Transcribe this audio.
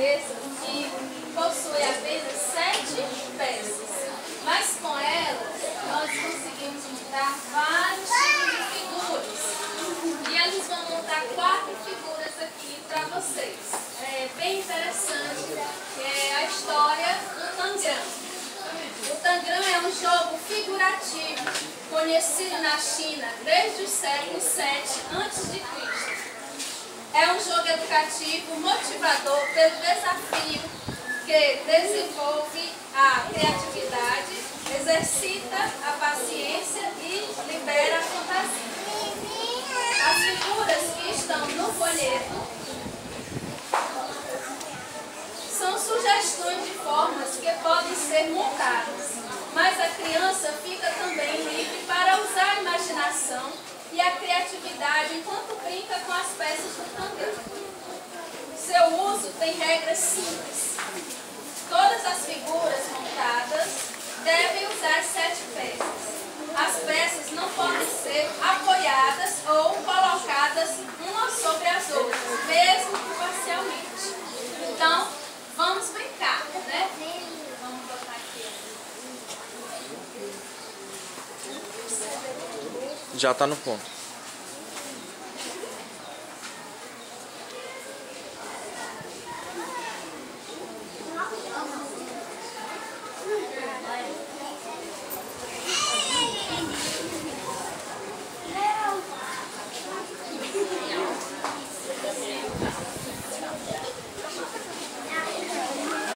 cabeça que possui apenas sete peças, mas com ela nós conseguimos montar vários tipos de figuras. E eles vão montar quatro figuras aqui para vocês. É bem interessante é a história do Tangram. O Tangram é um jogo figurativo, conhecido na China desde o século 7 a.C. É um jogo educativo motivador pelo desafio que desenvolve a criatividade, exercita a paciência e libera a fantasia. As figuras que estão no folheto são sugestões de formas que podem ser montadas, mas a criança fica também livre para usar a imaginação e a criatividade enquanto peças do também. Seu uso tem regras simples. Todas as figuras montadas devem usar sete peças. As peças não podem ser apoiadas ou colocadas umas sobre as outras, mesmo que parcialmente. Então, vamos brincar, né? Vamos botar aqui. Já tá no ponto.